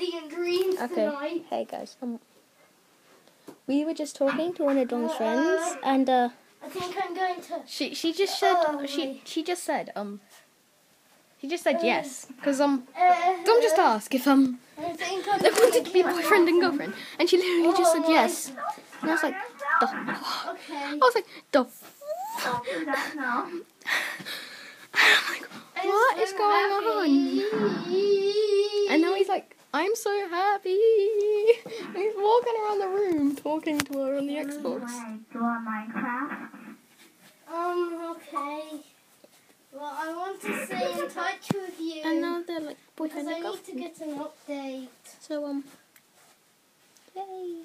million dreams Okay. tonight. Hey guys. Um, we were just talking to one of Dom's friends, and uh, I think I'm going to. she she just said Oh, she she just said um. She just said yes, because um, Uh, Dawn just asked if um I think I'm they wanted gonna be boyfriend and girlfriend, and she literally just said Oh, yes, and I was like, the, Okay. I was like, the, Don't now. I'm like, what is going on? And now he's like, I'm so happy. He's walking around the room talking to her on the Xbox. When I draw Minecraft. Um, okay. Well, I want to stay in touch with you. And now they're like because boyfriend I need to get an update. So um, yay.